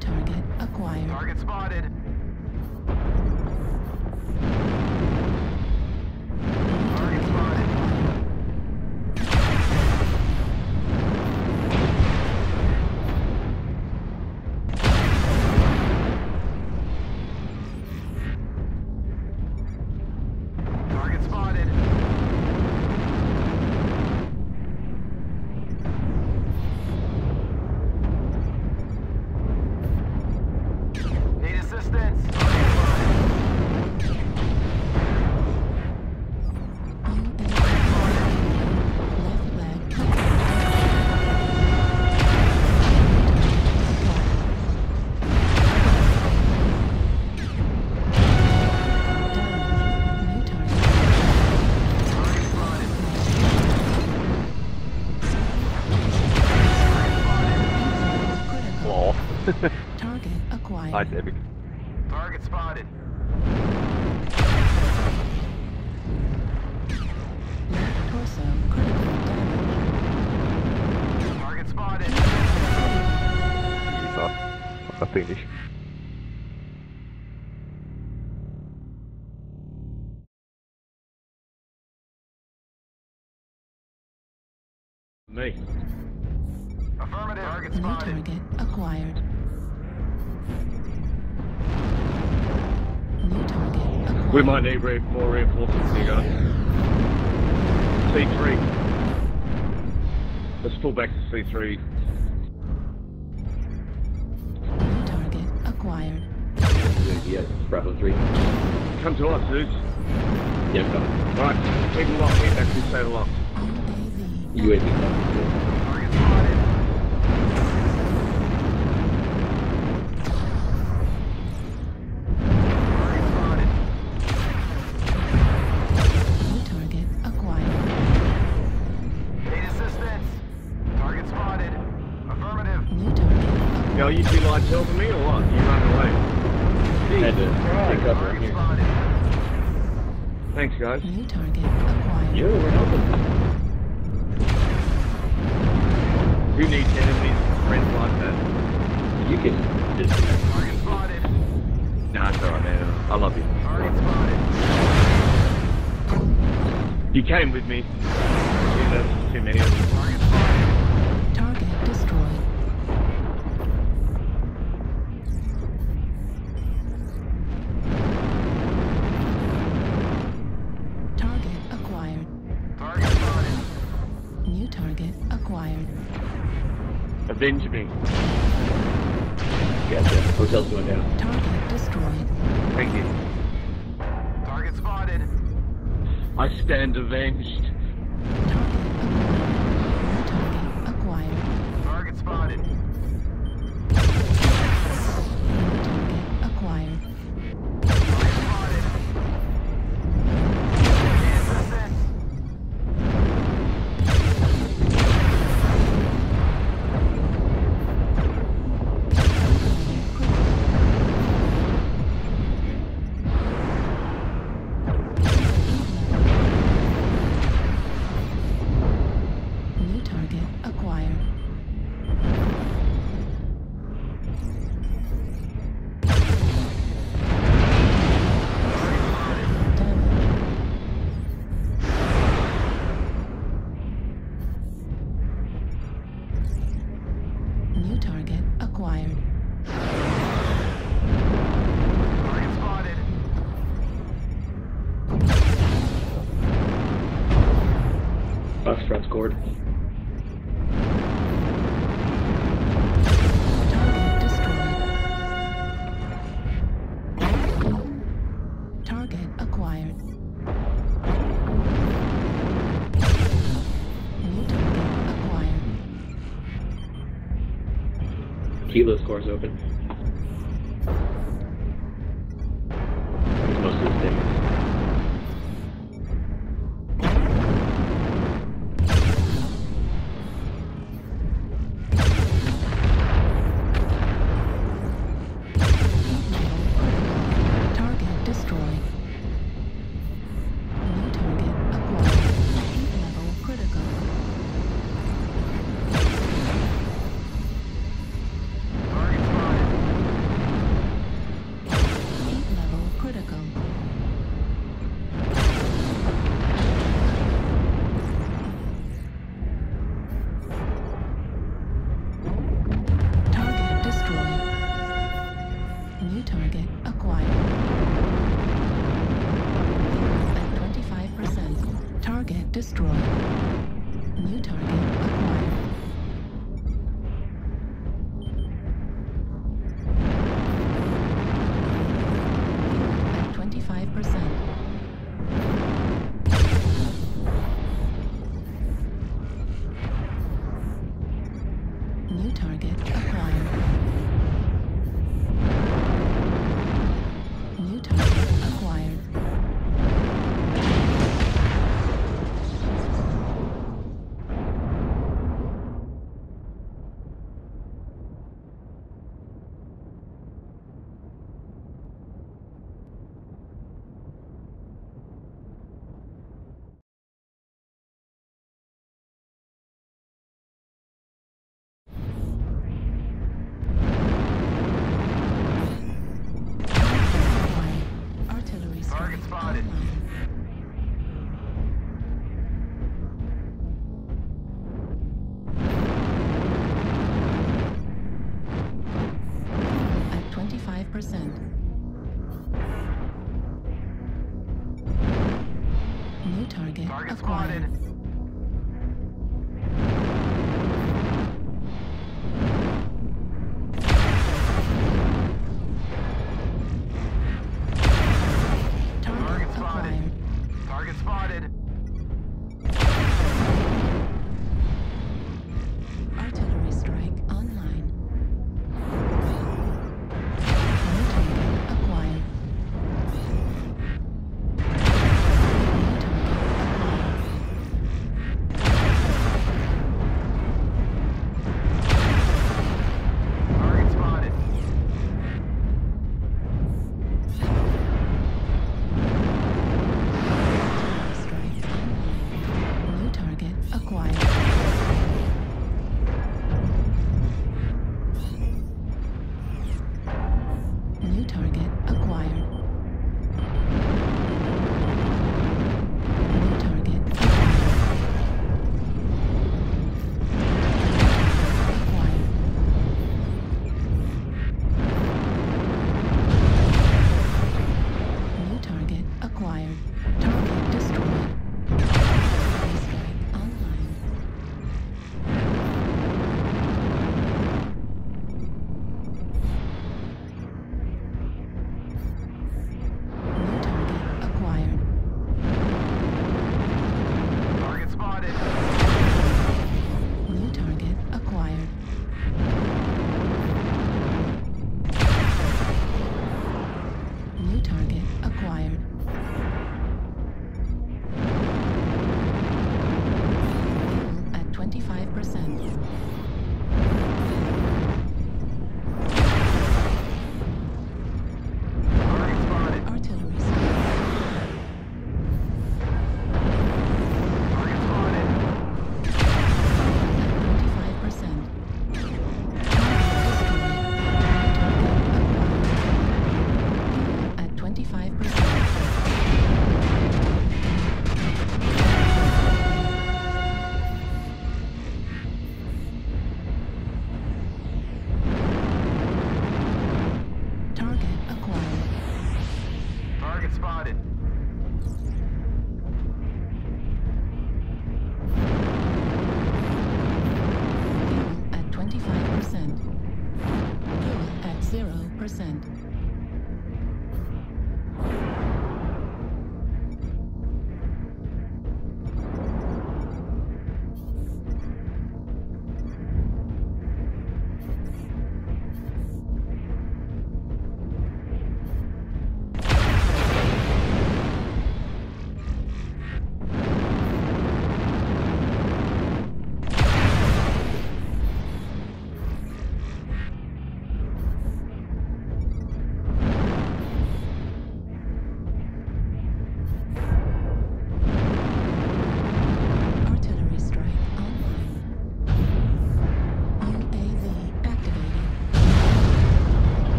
Target acquired. Target spotted. Me. Affirmative. Target New spotted. target acquired. New target acquired. We might need re- more reinforcements here, guys. C3. Let's pull back to C3. New target acquired. Yeah, Bravo 3. Come to us, Zeus. Yeah, come. Right, keep them locked, keep that crusader locked. UAV. UAV. Target spotted. Target spotted. New target acquired. Need assistance. Target spotted. Affirmative. New target. Yo, you two lied to me or what? You run away. Had Target here. Thanks, guys. New target acquired. Yo, we're helping. Who needs enemies, friends like that? You can disconnect. Nah, it's alright, man. I love you. Spotted. You came with me. Yeah, that's too many of them. Avenge me. Gotcha. Hotel's going down. Target destroyed. Thank you. Target spotted. I stand avenged. Scored. Target destroyed. Target acquired. New target acquired. Kilo scores open.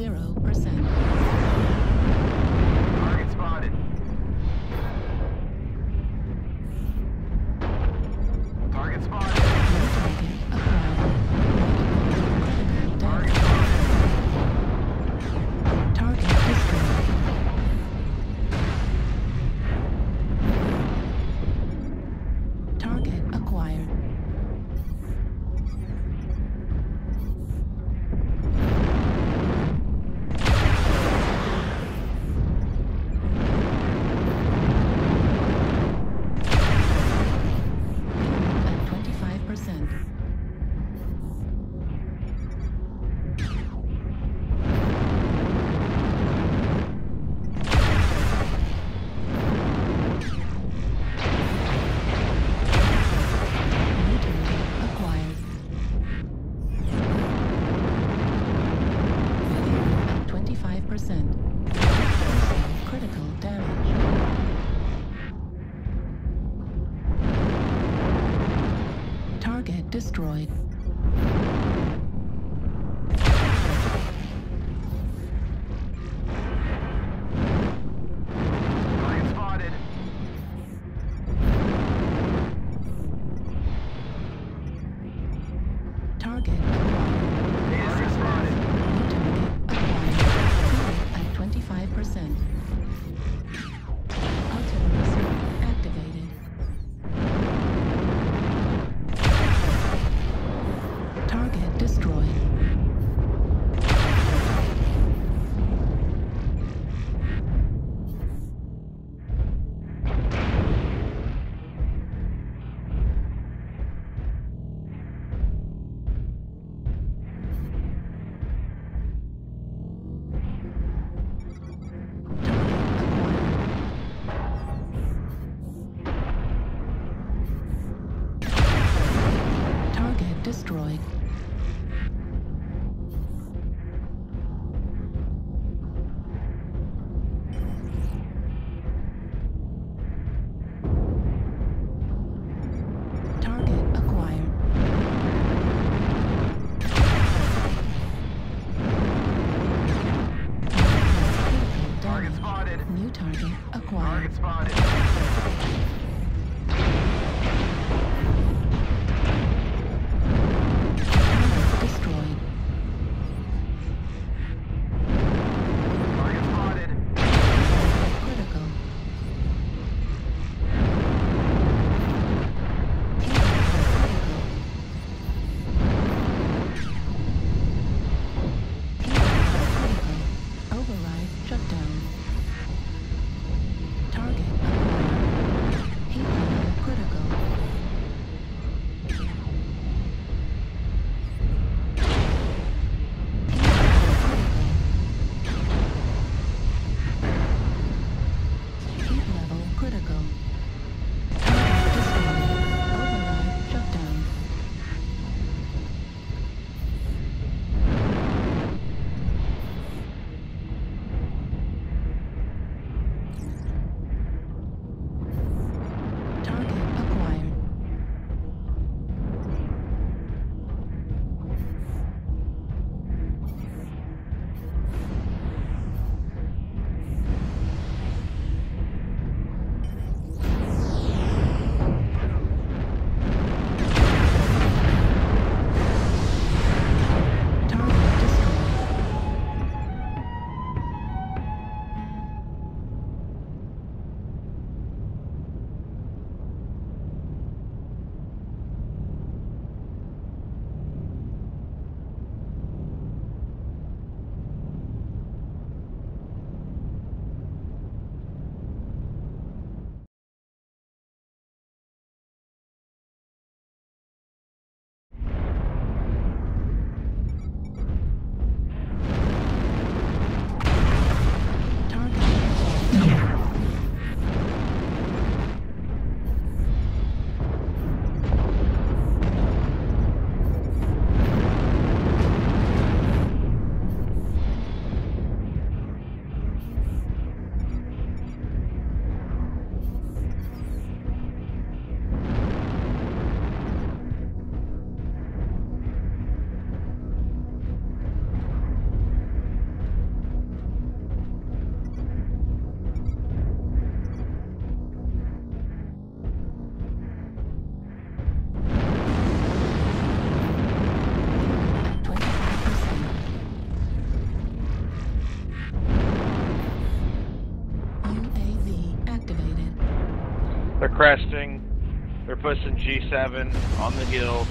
0%. Octopus and G7 on the hill.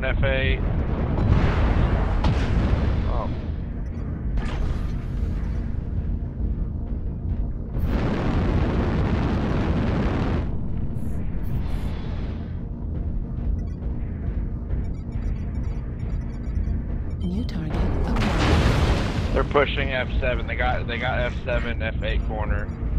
NFA. Oh. pushing F7. They got they got F7 F8 corner.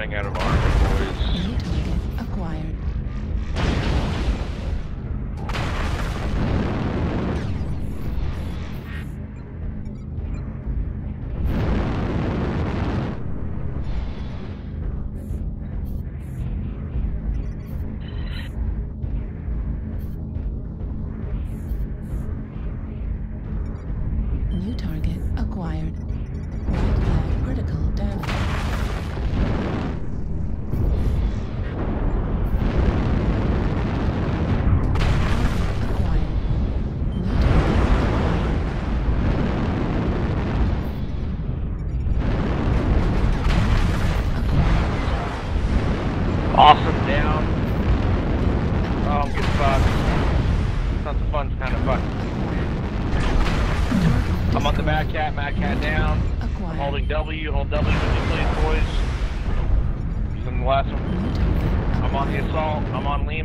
running out of armor.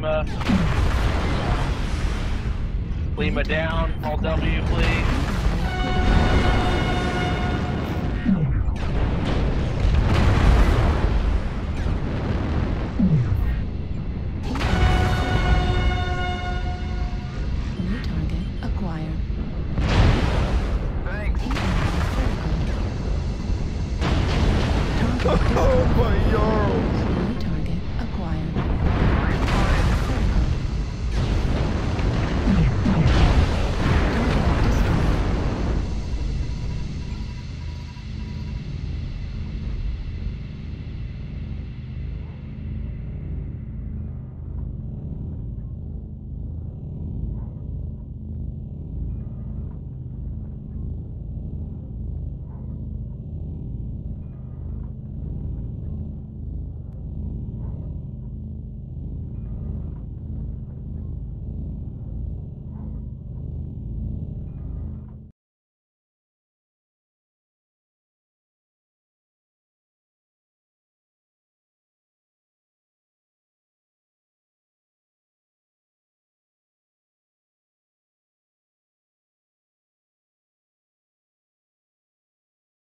Lima. Lima down, all W, please.